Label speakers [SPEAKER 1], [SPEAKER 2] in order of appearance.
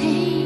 [SPEAKER 1] see.